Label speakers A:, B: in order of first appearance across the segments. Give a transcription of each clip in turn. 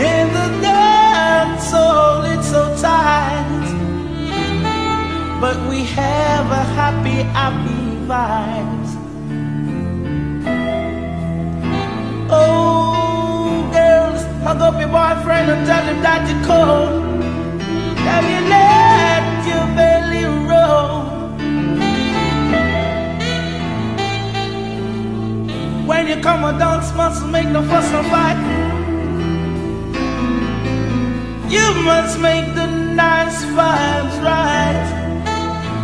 A: in the dance hold it so tight. But we have a happy, happy vibes. Oh, girls, hug up your boyfriend and tell him that you're cold. Have you let your belly roll? When you come, a dance must make no fuss or fight. You must make the nice vibes right.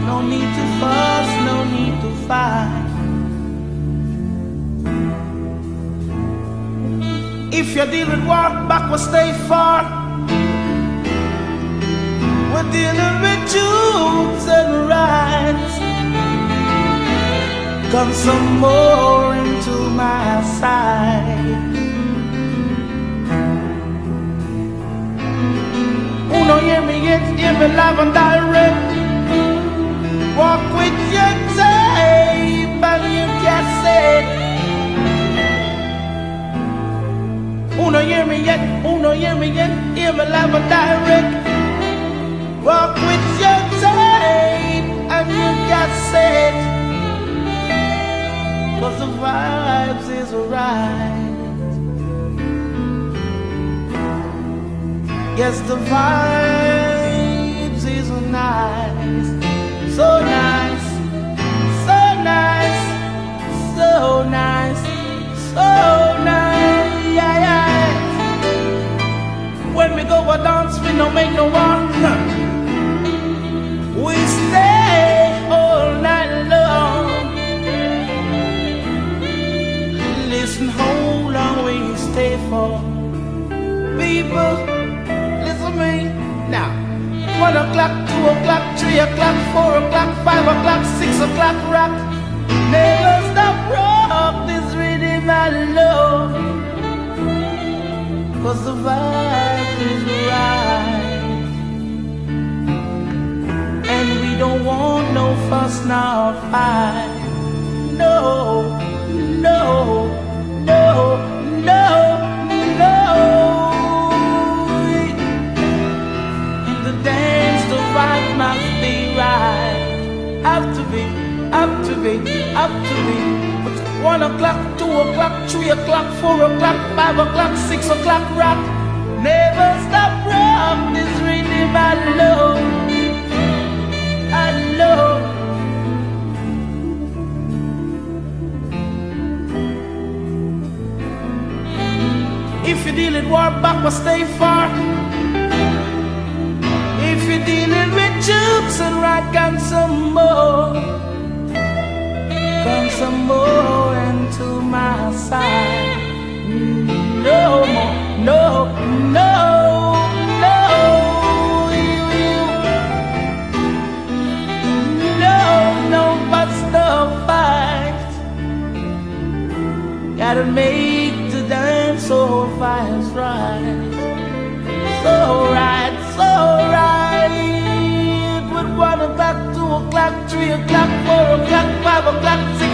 A: No need to fuss, no need to fight. If you're dealing walk back, will stay far. We're dealing with tubes and rides. Come some more into my side. Me, yet, hear and direct. Walk with your tape and your cassette. Uno, hear me yet, uno, hear me yet, hear me live and direct. Walk with your tape and your cassette. Cause the vibes is right. Yes, the vibes is nice, so nice, so nice, so nice, so nice. Yeah, yeah. When we go a dance, we no make no one. We stay all night long. Listen, how long we stay for, people listen to me now. One o'clock, two o'clock, three o'clock, four o'clock, five o'clock, six o'clock, rock. Never stop rock this rhythm I love. Cause the vibe is right. And we don't want no fuss nor fight. To be, to be. But one o'clock, two o'clock, three o'clock, four o'clock, five o'clock, six o'clock, rock. Never stop rock this rhythm I love. I love. If you deal it war back, but stay far. If you're dealing with chips and right, come some more. Come some more into my side. No more, no, no, no. No, no, but no fight. Gotta make the dance so fast right. So right, so right. O'clock, three o'clock, four o'clock, five o'clock, six o'clock.